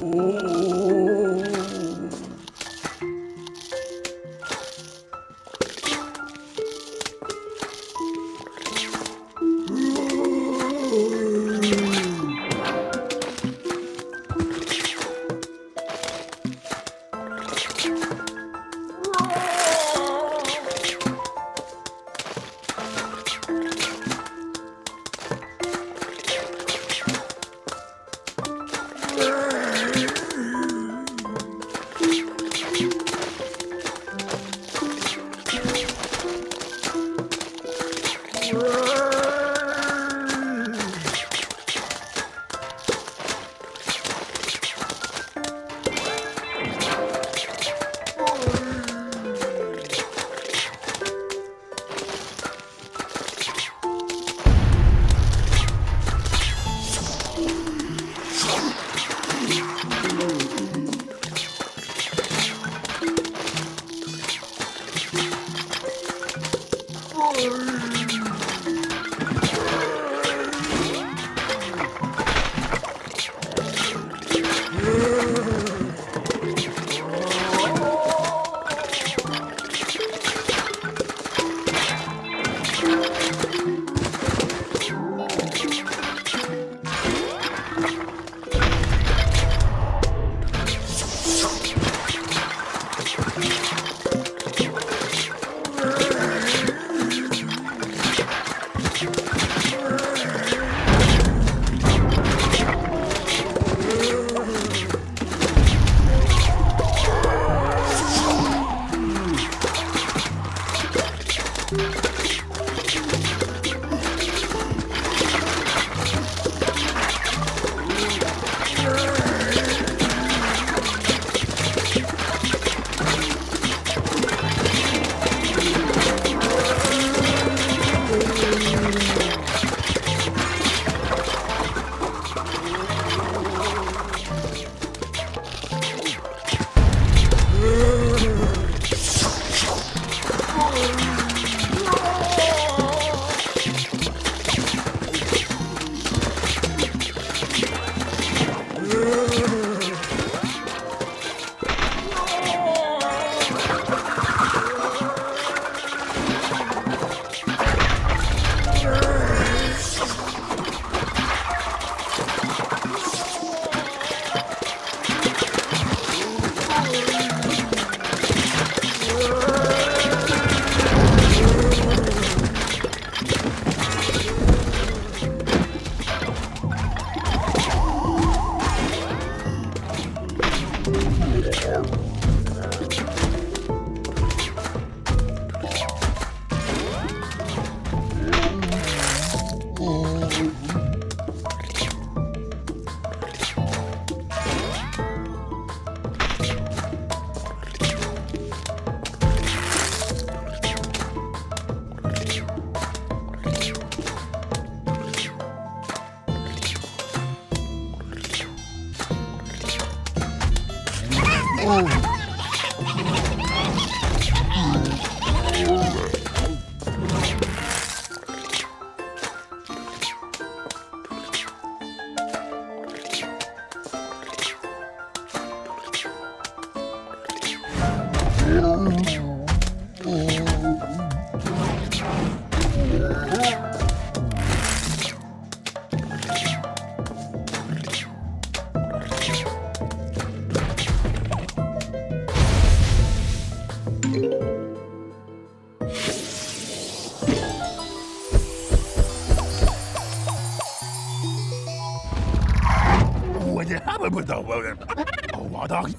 Uh. uh, uh. Oh. I'm Oh, my dog.